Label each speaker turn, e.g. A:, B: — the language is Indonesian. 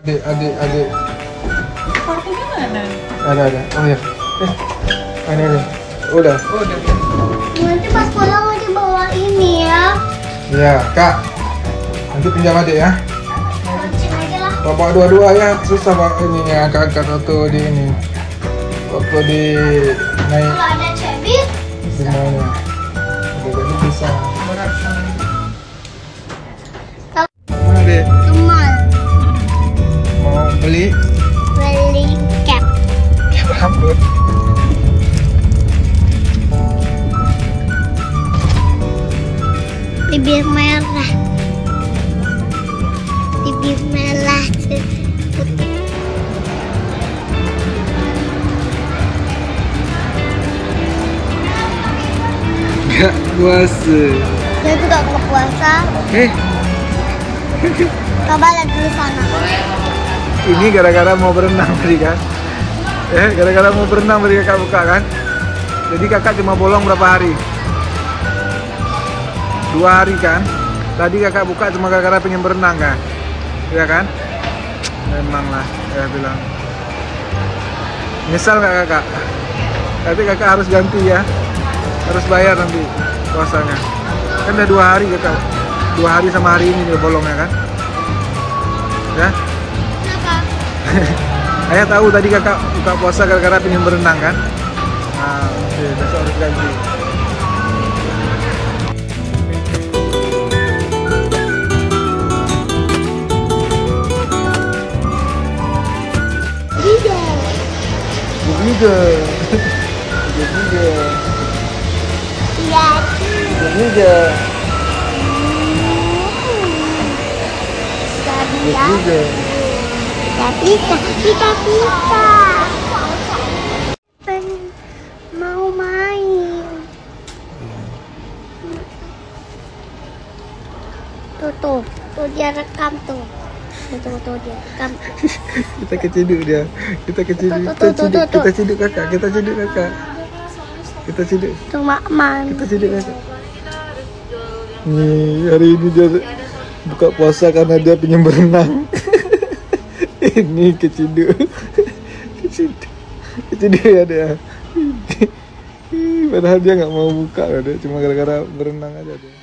A: Adik, adik, adik.
B: Parfumnya mana?
A: Ada, ada. Oh ya. Eh, ini, ini. Udah.
B: Oh, udah.
C: Nanti pas pulang mau dibawa ini ya.
A: Ya, kak. Nanti pinjam adik ya.
C: Lonceng aja lah.
A: Bapak dua-dua ya. Susah pak ini ya, angkat-angkat waktu di ini. Waktu di naik
C: Kalau ada cebit,
A: semuanya. Udah jadi bisa.
B: Berat
A: beli?
C: beli cap.
A: Ya rambut.
C: Bibir merah. Bibir merah putih.
A: Gak puasa.
C: Saya juga nggak puasa.
A: Eh,
C: Coba lihat dulu sana.
A: ini gara-gara mau berenang tadi kan? Eh, gara-gara mau berenang tadi kakak buka kan? Jadi kakak cuma bolong berapa hari? Dua hari kan? Tadi kakak buka cuma gara-gara pengen berenang kan? Iya kan? Memang lah, saya bilang. Nyesal nggak kakak? Nanti kakak harus ganti ya. Harus bayar nanti puasanya. Kan udah dua hari kakak. Dua hari sama hari ini dia bolong ya kan? Ya? Ayah tahu tadi kakak buka puasa gara-gara pengen berenang kan? Nah, oke, besok harus ganti.
C: Tidak.
A: Begitu. Begitu.
C: Iya.
A: Begitu. Begitu.
C: Tapi kita kita. Mau main. Tuh tuh, tuh dia rekam tuh. Tuh tuh, tuh dia rekam.
A: Kita keciduk dia. Kita keciduk.
C: Tuh,
A: Kita
C: tuh,
A: ciduk. Kita ciduk kakak. Kita ciduk kakak. Kita ciduk.
C: Tuh makman.
A: Kita ciduk kakak. Nih, hari ini dia buka puasa karena dia pengen berenang. Ini keciduk. Keciduk. Keciduk ya dia. Padahal dia nggak mau buka dia cuma gara-gara berenang aja dia.